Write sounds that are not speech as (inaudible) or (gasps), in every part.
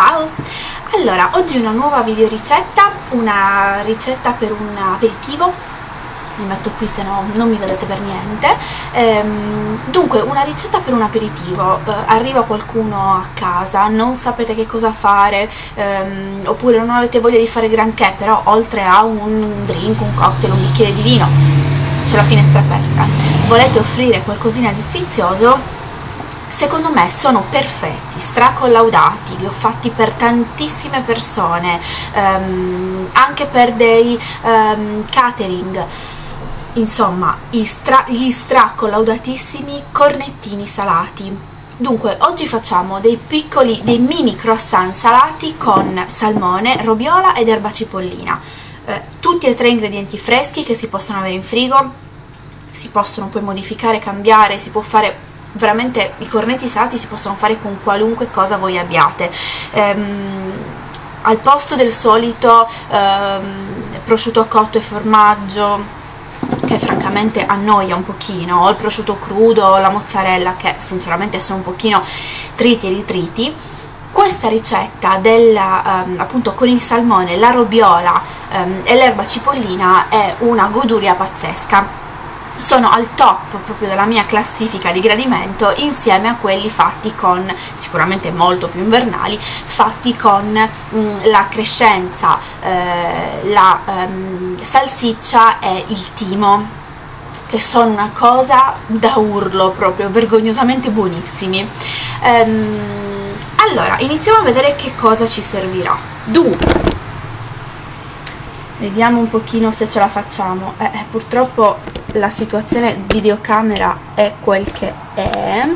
Ciao! Allora, oggi una nuova video ricetta, una ricetta per un aperitivo. Mi metto qui se no non mi vedete per niente. Ehm, dunque una ricetta per un aperitivo. Eh, arriva qualcuno a casa non sapete che cosa fare ehm, oppure non avete voglia di fare granché però oltre a un drink, un cocktail, un bicchiere di vino c'è la finestra aperta. Volete offrire qualcosina di sfizioso secondo me sono perfetti, stracollaudati, li ho fatti per tantissime persone, um, anche per dei um, catering, insomma stra gli stracollaudatissimi cornettini salati. Dunque, oggi facciamo dei piccoli, dei mini croissant salati con salmone, robiola ed erba cipollina. Eh, tutti e tre ingredienti freschi che si possono avere in frigo, si possono poi modificare, cambiare, si può fare veramente i cornetti salati si possono fare con qualunque cosa voi abbiate. Ehm, al posto del solito ehm, prosciutto cotto e formaggio che francamente annoia un pochino, o il prosciutto crudo, o la mozzarella che sinceramente sono un pochino triti e ritriti. Questa ricetta della, um, appunto con il salmone, la robiola um, e l'erba cipollina è una goduria pazzesca sono al top proprio della mia classifica di gradimento insieme a quelli fatti con, sicuramente molto più invernali, fatti con mh, mm, la crescenza, eh, la um, salsiccia e il timo che sono una cosa da urlo proprio, vergognosamente buonissimi. Um, allora, iniziamo a vedere che cosa ci servirà. Dunque, vediamo un pochino se ce la facciamo. Eh, eh purtroppo la situazione videocamera è quel che è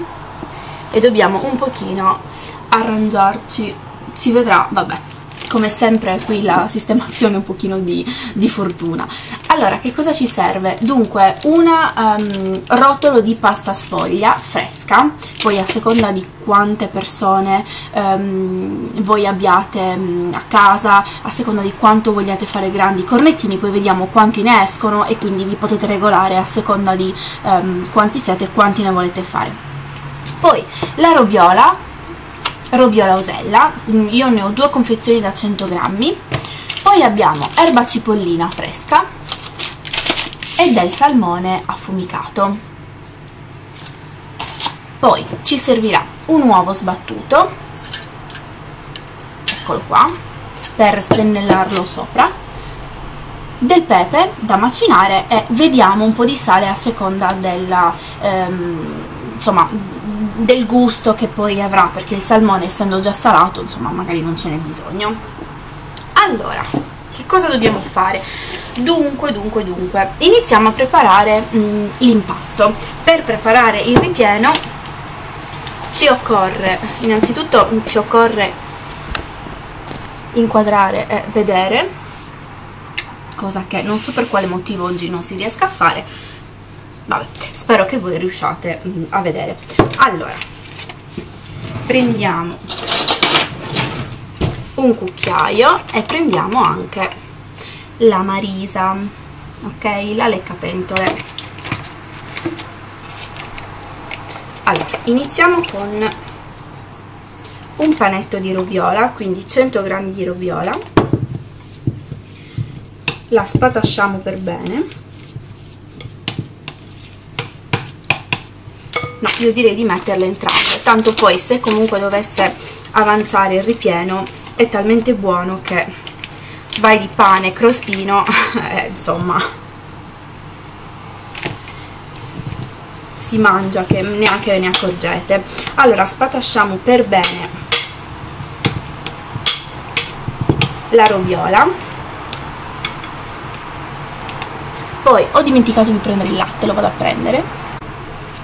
e dobbiamo un pochino arrangiarci si vedrà vabbè come sempre qui la sistemazione un pochino di, di fortuna allora che cosa ci serve? dunque un um, rotolo di pasta sfoglia fresca poi a seconda di quante persone um, voi abbiate um, a casa a seconda di quanto vogliate fare grandi cornettini poi vediamo quanti ne escono e quindi vi potete regolare a seconda di quanti siete e quanti ne volete fare. Poi la robiola robiola osella, mm, io ne ho due confezioni da 100 grammi, poi abbiamo erba cipollina fresca e del salmone affumicato. Poi ci servirà un uovo sbattuto, eccolo qua, per spennellarlo sopra, del pepe da macinare e vediamo un po' di sale a seconda della, ehm, insomma, del gusto che poi avrà perché il salmone essendo già salato insomma magari non ce n'è bisogno. Allora che cosa dobbiamo fare? Dunque dunque dunque iniziamo a preparare mm, l'impasto. Per preparare il ripieno ci occorre innanzitutto ci occorre inquadrare e vedere cosa che non so per quale motivo oggi non si riesca a fare. Vabbè spero che voi riusciate mm, a vedere. Allora prendiamo un cucchiaio e prendiamo anche la marisa ok? La leccapentole allora iniziamo con un panetto di roviola quindi 100 g di roviola la spatasciamo per bene. No io direi di metterle entrambe tanto poi se comunque dovesse avanzare il ripieno è talmente buono che vai di pane crostino (laughs) eh, insomma si mangia che neanche ve ne accorgete. Allora spatasciamo per bene la roviola. Poi ho dimenticato di prendere il latte lo vado a prendere.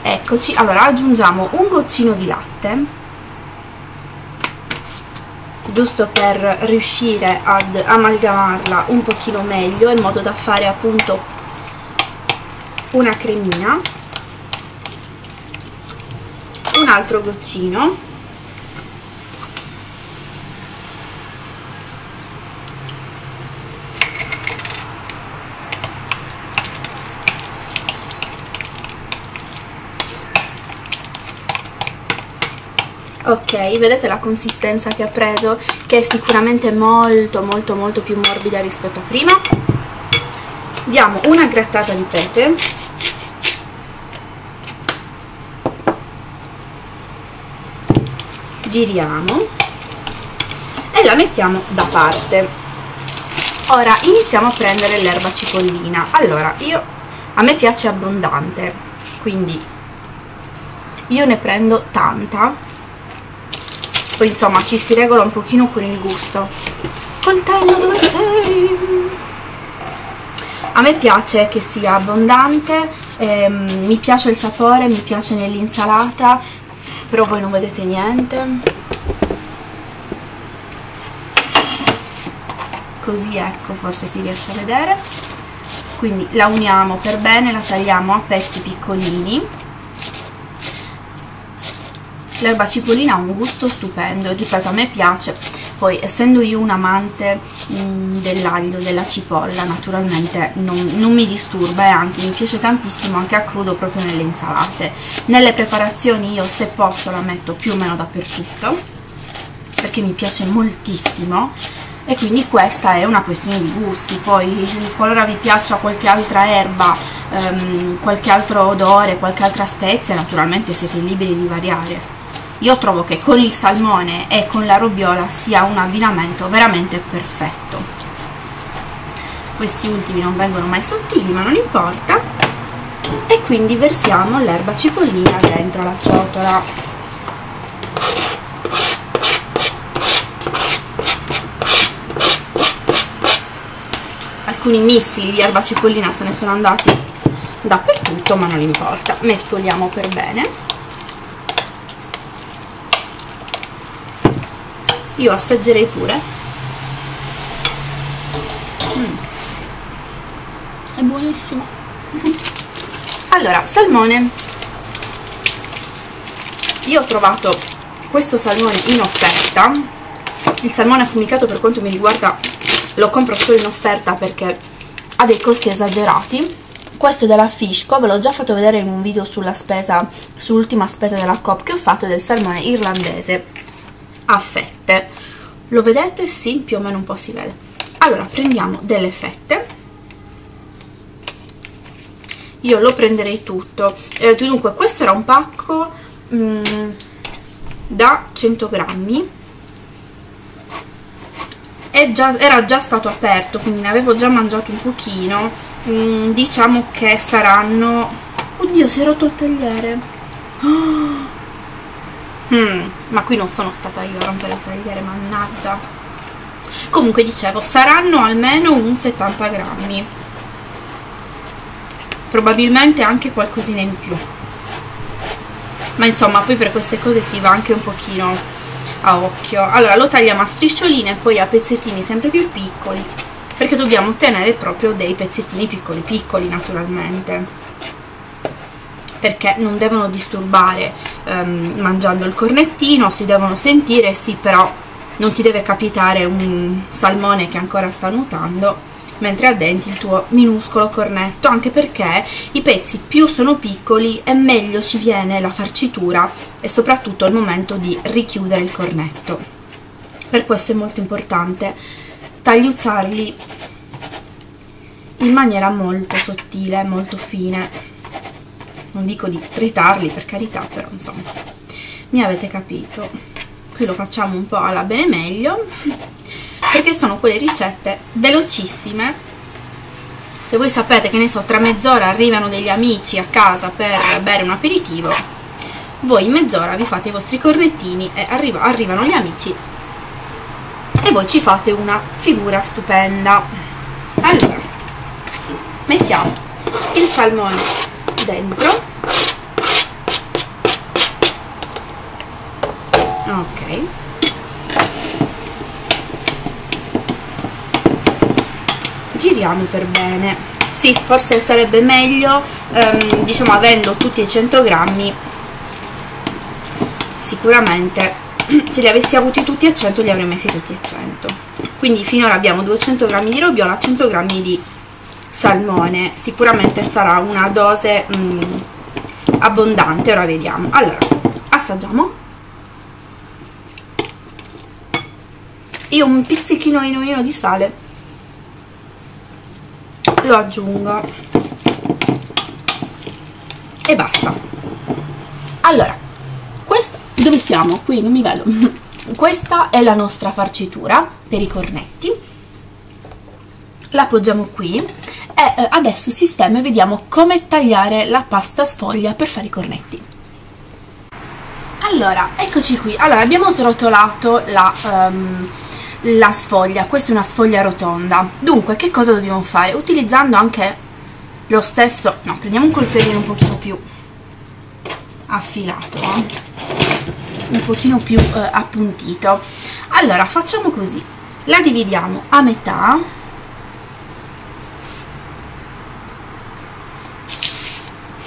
Eccoci allora aggiungiamo un goccino di latte giusto per riuscire ad amalgamarla un pochino meglio in modo da fare appunto una cremina altro goccino. Ok vedete la consistenza che ha preso che è sicuramente molto molto molto più morbida rispetto a prima. Diamo una grattata di pepe giriamo e la mettiamo da parte. Ora iniziamo a prendere l'erba cipollina. Allora io a me piace abbondante quindi io ne prendo tanta. Poi insomma ci si regola un pochino con il gusto. Coltello dove sei? a me piace che sia abbondante ehm, mi piace il sapore mi piace nell'insalata però voi non vedete niente. Così ecco forse si riesce a vedere. Quindi la uniamo per bene la tagliamo a pezzi piccolini. L'erba cipollina ha un gusto stupendo. Ripeto a me piace poi essendo io un amante mm, dell'aglio, della cipolla naturalmente non, non, mi disturba e anzi mi piace tantissimo anche a crudo proprio nelle insalate. Nelle preparazioni io se posso la metto più o meno dappertutto perché mi piace moltissimo. E quindi questa è una questione di gusti. Poi qualora vi piaccia qualche altra erba ehm, qualche altro odore, qualche altra spezia naturalmente siete liberi di variare io trovo che con il salmone e con la robiola sia un abbinamento veramente perfetto. Questi ultimi non vengono mai sottili ma non importa. E quindi versiamo l'erba cipollina dentro la ciotola. Alcuni missili di erba cipollina se ne sono andati dappertutto ma non importa. Mescoliamo per bene io assaggerei pure. Mm. è buonissimo. (laughs) Allora salmone. Io ho trovato questo salmone in offerta. Il salmone affumicato per quanto mi riguarda lo compro solo in offerta perché ha dei costi esagerati. Questo è della Fishco, ve l'ho già fatto vedere in un video sulla spesa, sull'ultima spesa della Coop che ho fatto del salmone irlandese a fette. Lo vedete? sì, più o meno un po' si vede. Allora prendiamo delle fette. Io lo prenderei tutto. Eh, dunque questo era un pacco mm, da 100 grammi. Già, era già stato aperto quindi ne avevo già mangiato un pochino. Mm, diciamo che saranno oddio si è rotto il tagliere. Oh, (gasps) Hmm, ma qui non sono stata io a rompere il tagliere, mannaggia. Comunque dicevo, saranno almeno un 70 grammi. Probabilmente anche qualcosina in più. Ma insomma, poi per queste cose si va anche un pochino a occhio. Allora, lo tagliamo a striscioline e poi a pezzettini sempre più piccoli, perché dobbiamo ottenere proprio dei pezzettini piccoli piccoli, naturalmente perché non devono disturbare um, mangiando il cornettino, si devono sentire, sì però non ti deve capitare un salmone che ancora sta nuotando mentre addenti il tuo minuscolo cornetto anche perché i pezzi più sono piccoli e meglio ci viene la farcitura e soprattutto al momento di richiudere il cornetto. Per questo è molto importante tagliuzzarli in maniera molto sottile, molto fine non dico di tritarli per carità però insomma mi avete capito. Qui lo facciamo un po' alla bene meglio perché sono quelle ricette velocissime. Se voi sapete che ne so tra mezz'ora arrivano degli amici a casa per bere un aperitivo voi in mezz'ora vi fate i vostri cornettini e arriva, arrivano gli amici e voi ci fate una figura stupenda. Allora mettiamo il salmone dentro. Ok. Giriamo per bene. Sì, forse sarebbe meglio ehm, diciamo avendo tutti i 100 grammi sicuramente (clears throat) se li avessi avuti tutti a 100 li avrei messi tutti a 100 quindi finora abbiamo 200 grammi di robiola 100 grammi di salmone. Sicuramente sarà una dose mm, abbondante. Ora vediamo. Allora assaggiamo. Io un pizzichino di sale lo aggiungo. E basta. Allora questa dove siamo? qui non mi vedo. (laughs) Questa è la nostra farcitura per i cornetti. La appoggiamo qui e eh, adesso sistema e vediamo come tagliare la pasta sfoglia per fare i cornetti. Allora eccoci qui. Allora abbiamo srotolato la um, la sfoglia. Questa è una sfoglia rotonda. Dunque che cosa dobbiamo fare? Utilizzando anche lo stesso no prendiamo un coltellino un pochino più affilato eh? un pochino più eh, appuntito. Allora facciamo così. La dividiamo a metà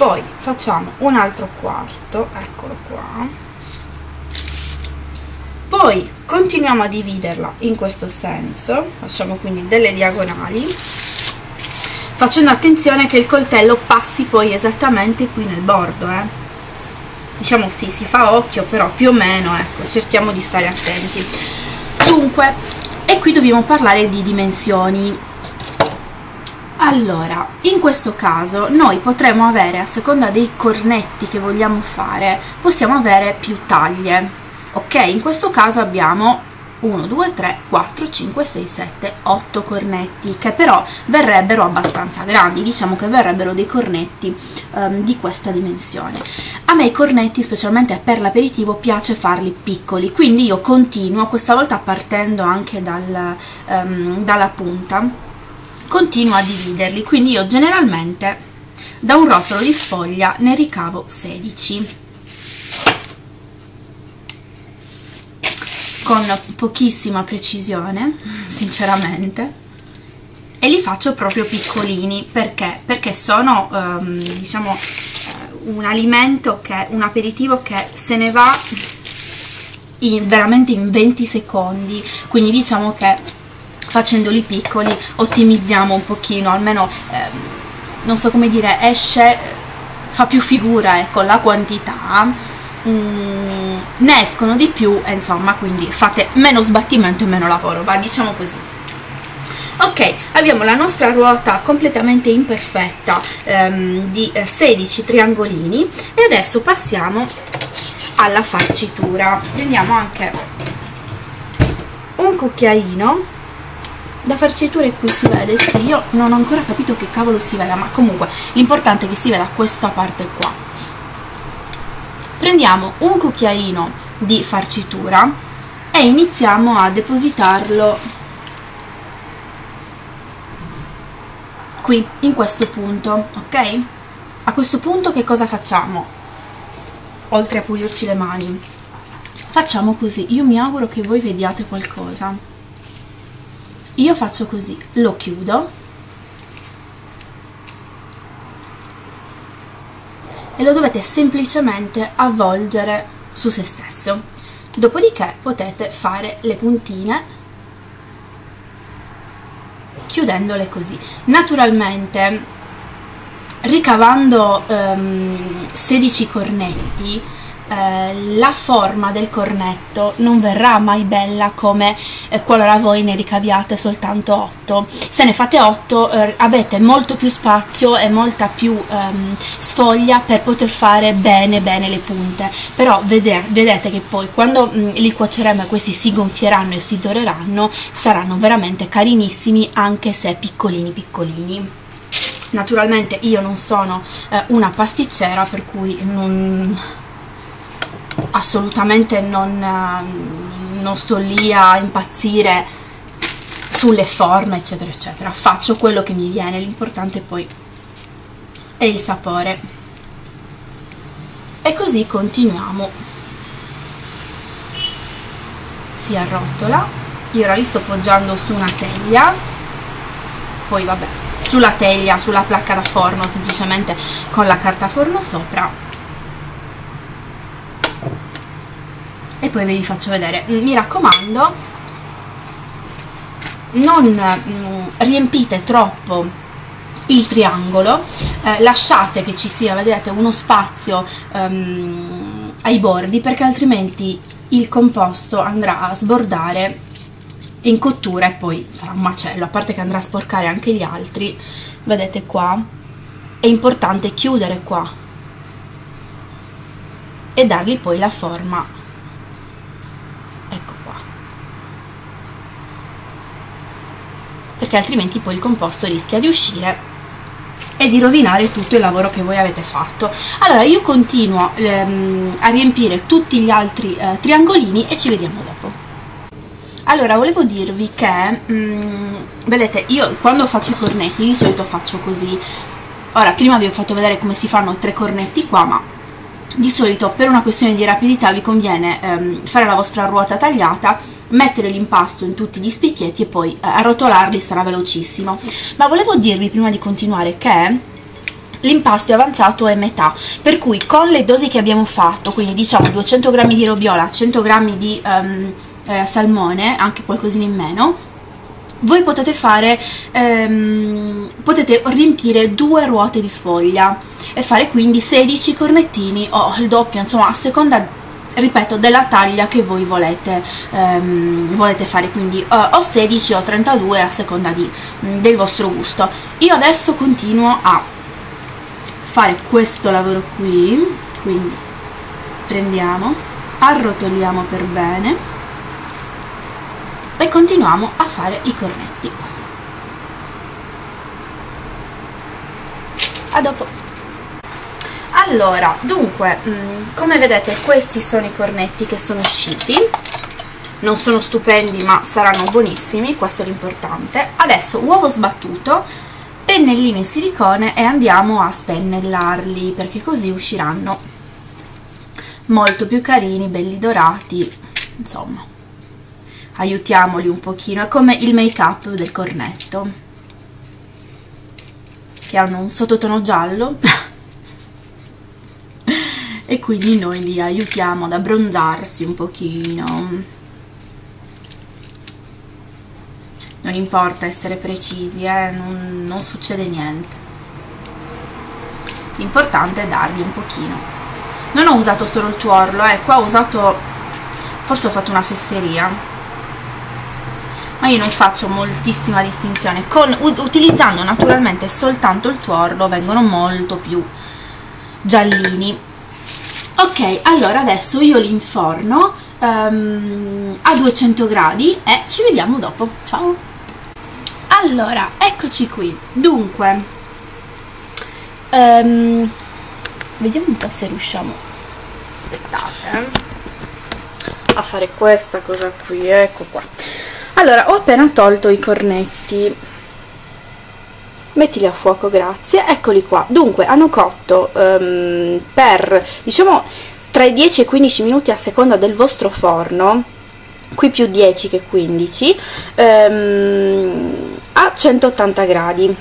poi facciamo un altro quarto eccolo qua. Poi continuiamo a dividerla in questo senso facciamo quindi delle diagonali facendo attenzione che il coltello passi poi esattamente qui nel bordo eh. diciamo sì si fa occhio però più o meno ecco cerchiamo di stare attenti. Dunque e qui dobbiamo parlare di dimensioni allora in questo caso noi potremo avere a seconda dei cornetti che vogliamo fare possiamo avere più taglie. Ok? In questo caso abbiamo 1 2 3 4 5 6 7 8 cornetti che però verrebbero abbastanza grandi. Diciamo che verrebbero dei cornetti um, di questa dimensione. A me i cornetti specialmente per l'aperitivo piace farli piccoli. Quindi io continuo questa volta partendo anche dal, um, dalla punta continuo a dividerli quindi io generalmente da un rotolo di sfoglia ne ricavo 16 con pochissima precisione sinceramente. E li faccio proprio piccolini perché? perché sono um, diciamo eh, un alimento che un aperitivo che se ne va in, veramente in 20 secondi. Quindi diciamo che facendoli piccoli ottimizziamo un pochino almeno eh, non so come dire esce fa più figura ecco la quantità mm, ne escono di più insomma quindi fate meno sbattimento e meno lavoro va diciamo così. Ok abbiamo la nostra ruota completamente imperfetta ehm, di eh, 16 triangolini e adesso passiamo alla farcitura. Prendiamo anche un cucchiaino da farcitura qui si vede sì io non ho ancora capito che cavolo si veda ma comunque l'importante è che si veda questa parte qua. Prendiamo un cucchiaino di farcitura e iniziamo a depositarlo qui in questo punto ok? A questo punto che cosa facciamo? Oltre a pulirci le mani. Facciamo così io mi auguro che voi vediate qualcosa io faccio così lo chiudo. E lo dovete semplicemente avvolgere su se stesso. Dopodiché potete fare le puntine chiudendole così. Naturalmente ricavando um, 16 cornetti eh, la forma del cornetto non verrà mai bella come eh, qualora voi ne ricaviate soltanto 8 se ne fate 8 eh, avete molto più spazio e molta più ehm, sfoglia per poter fare bene bene le punte. Però vedete, vedete che poi quando mh, mm, li cuoceremo e questi si gonfieranno e si doreranno saranno veramente carinissimi anche se piccolini piccolini. Naturalmente io non sono eh, una pasticcera per cui non, assolutamente non, ehm, non sto lì a impazzire sulle forme eccetera eccetera. Faccio quello che mi viene l'importante poi è il sapore. E così continuiamo. Si arrotola. Io ora li sto poggiando su una teglia. Poi vabbè sulla teglia, sulla placca da forno semplicemente con la carta forno sopra poi ve li faccio vedere. Mm, mi raccomando non mm, riempite troppo il triangolo eh, lasciate che ci sia vedete uno spazio um, ai bordi perché altrimenti il composto andrà a sbordare in cottura e poi sarà un macello, a parte che andrà a sporcare anche gli altri, vedete qua, è importante chiudere qua e dargli poi la forma, ecco qua, perché altrimenti poi il composto rischia di uscire e di rovinare tutto il lavoro che voi avete fatto. Allora io continuo ehm, a riempire tutti gli altri eh, triangolini e ci vediamo dopo. Allora volevo dirvi che mh, mm, vedete io quando faccio i cornetti di solito faccio così. Ora prima vi ho fatto vedere come si fanno tre cornetti qua ma di solito per una questione di rapidità vi conviene ehm, fare la vostra ruota tagliata mettere l'impasto in tutti gli spicchietti e poi eh, arrotolarli sarà velocissimo. Ma volevo dirvi prima di continuare che l'impasto è avanzato è metà per cui con le dosi che abbiamo fatto quindi diciamo 200 g di robiola 100 g di um, eh, salmone anche qualcosina in meno voi potete fare um, potete riempire due ruote di sfoglia e fare quindi 16 cornettini o il doppio insomma a seconda ripeto della taglia che voi volete, um, volete fare. Quindi uh, o 16 o 32 a seconda di, um, del vostro gusto. Io adesso continuo a fare questo lavoro qui. Quindi prendiamo arrotoliamo per bene e continuiamo a fare i cornetti. A dopo allora dunque mm, come vedete questi sono i cornetti che sono usciti. Non sono stupendi ma saranno buonissimi questo è l'importante. Adesso uovo sbattuto pennellino in silicone e andiamo a spennellarli perché così usciranno molto più carini, belli dorati insomma. Aiutiamoli un pochino è come il make up del cornetto che hanno un sottotono giallo (laughs) e quindi noi li aiutiamo ad abbronzarsi un pochino. Non importa essere precisi eh? non, non succede niente. L'importante è dargli un pochino. Non ho usato solo il tuorlo eh, qua ho usato forse ho fatto una fesseria. Ma io non faccio moltissima distinzione. Con, utilizzando naturalmente soltanto il tuorlo vengono molto più giallini ok allora adesso io li inforno um, a 200 gradi e ci vediamo dopo. Ciao. Allora eccoci qui. Dunque um, vediamo un po' se riusciamo. Aspettate eh, a fare questa cosa qui ecco qua. Allora ho appena tolto i cornetti mettili a fuoco grazie. Eccoli qua. Dunque hanno cotto um, per diciamo tra i 10 e i 15 minuti a seconda del vostro forno qui più 10 che 15 um, a 180 gradi.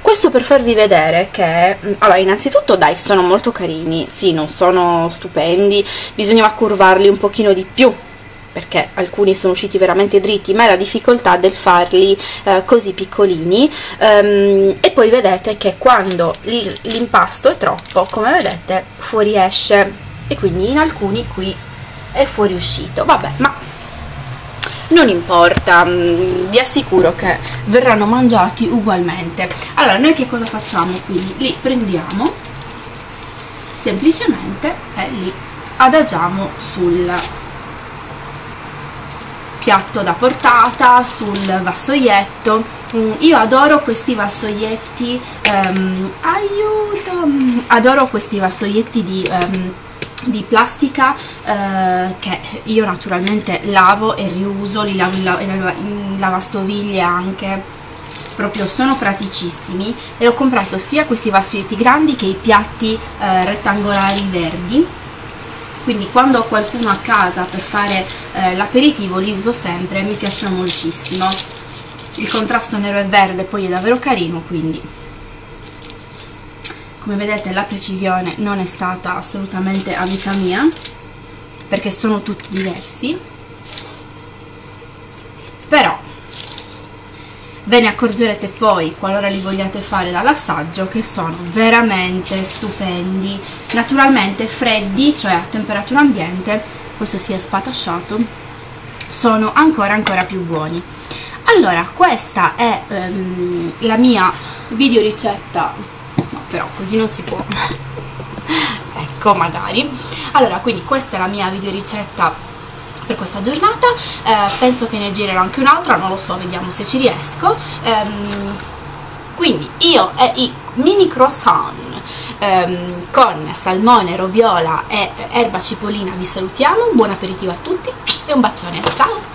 Questo per farvi vedere che mm, allora innanzitutto dai sono molto carini. Sì non sono stupendi. Bisognava curvarli un pochino di più perché alcuni sono usciti veramente dritti, ma è la difficoltà del farli eh, così piccolini um, e poi vedete che quando l'impasto è troppo, come vedete, fuoriesce e quindi in alcuni qui è fuoriuscito, vabbè, ma non importa, mm, vi assicuro che verranno mangiati ugualmente. Allora, noi che cosa facciamo quindi? Li prendiamo semplicemente e li adagiamo sul piatto da portata, sul vassoietto. Mm, io adoro questi vassoietti, um, aiuto, adoro questi vassoietti di... Um, di plastica eh, che io naturalmente lavo e riuso, li lavo in, in lavastoviglie anche. Proprio sono praticissimi e ho comprato sia questi vassoietti grandi che i piatti eh, rettangolari verdi. Quindi quando ho qualcuno a casa per fare eh, l'aperitivo li uso sempre, mi piacciono moltissimo. Il contrasto nero e verde poi è davvero carino quindi. Come vedete la precisione non è stata assolutamente a vita mia perché sono tutti diversi. Però ve ne accorgerete poi qualora li vogliate fare dall'assaggio che sono veramente stupendi. Naturalmente freddi cioè a temperatura ambiente questo si è spatasciato sono ancora ancora più buoni. Allora questa è ehm, la mia video ricetta. No però così non si può. (laughs) Ecco magari. Allora quindi questa è la mia video ricetta per questa giornata. Eh, penso che ne girerò anche un'altra non lo so vediamo se ci riesco. Ehm, quindi io e i mini croissant ehm, con salmone, roviola e erba cipollina vi salutiamo. Un buon aperitivo a tutti e un bacione. Ciao